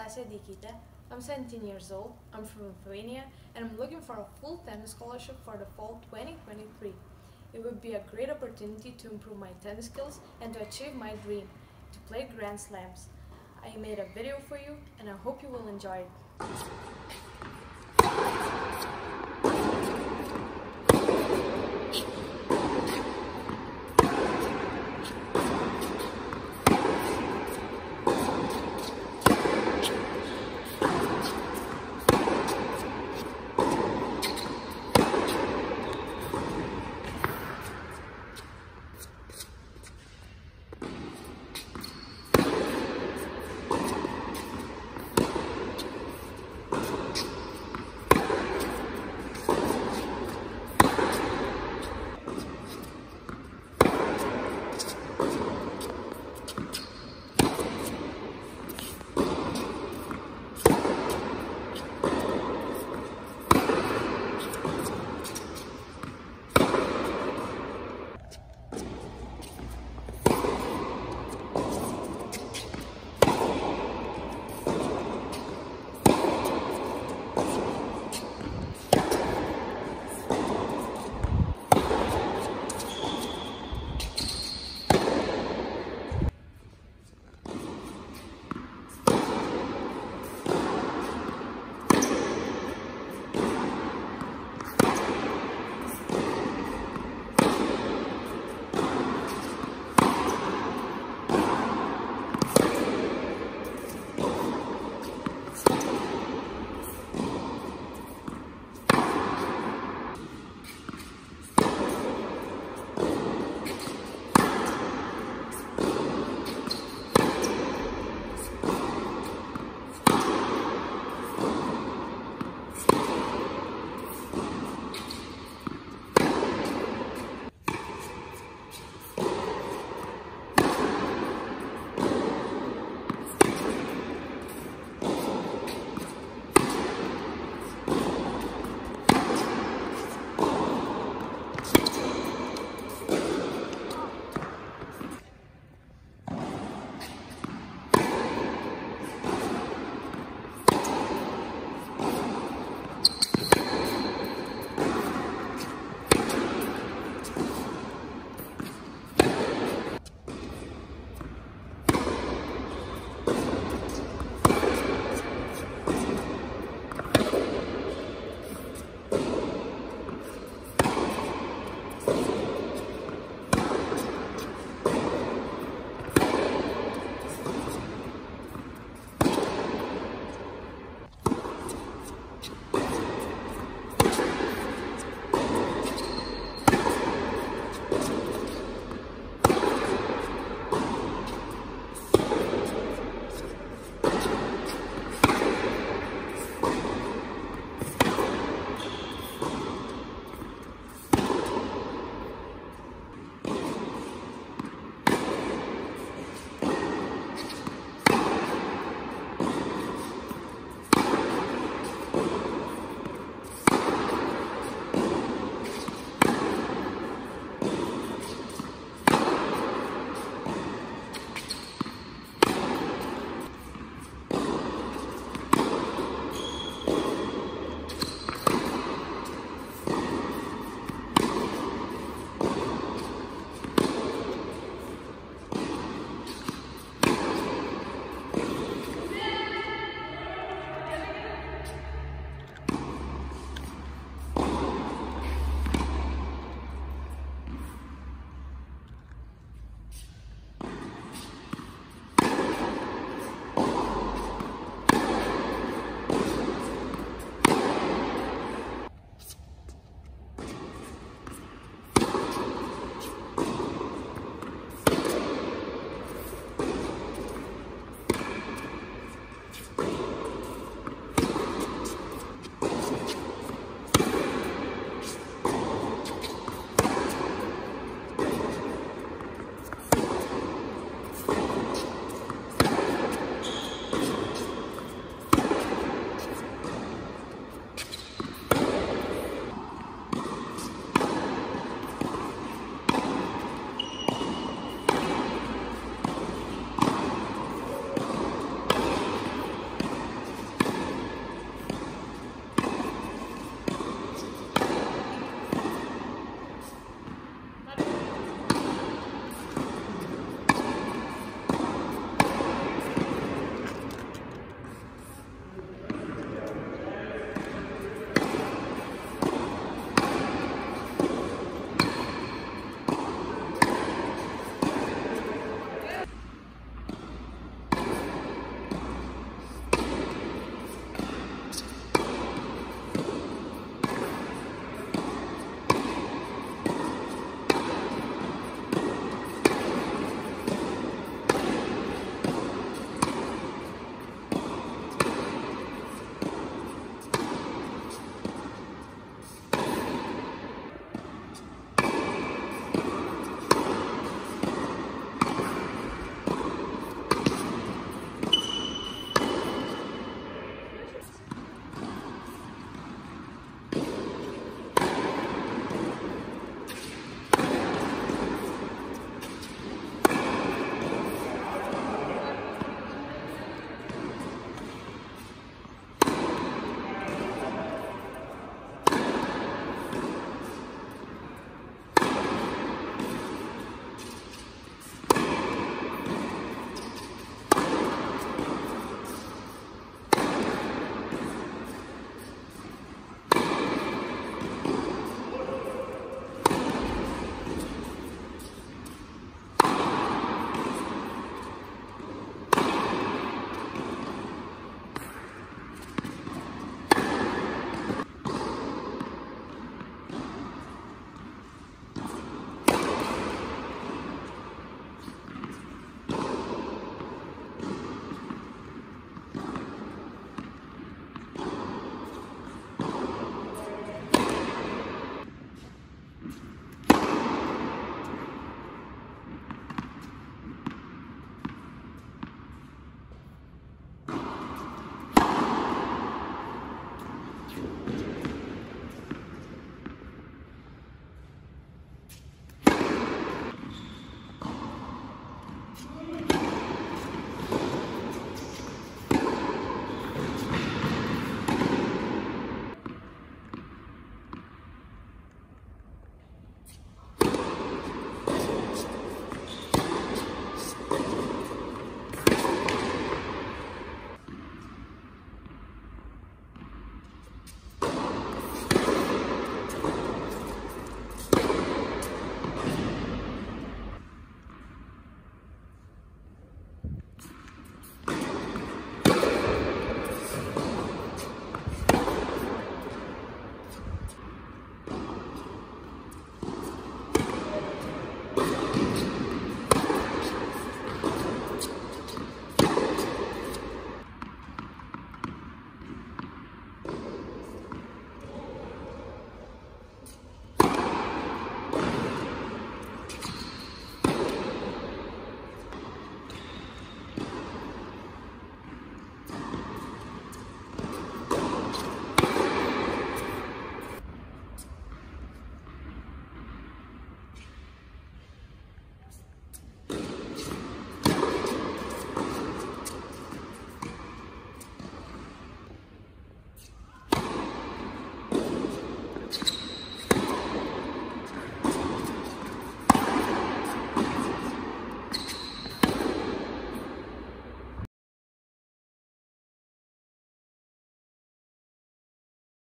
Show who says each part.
Speaker 1: Anastasija Adeikyte. I'm 17 years old, I'm from Lithuania, and I'm looking for a full tennis scholarship for the fall 2023. It would be a great opportunity to improve my tennis skills and to achieve my dream, to play Grand Slams. I made a video for you, and I hope you will enjoy it.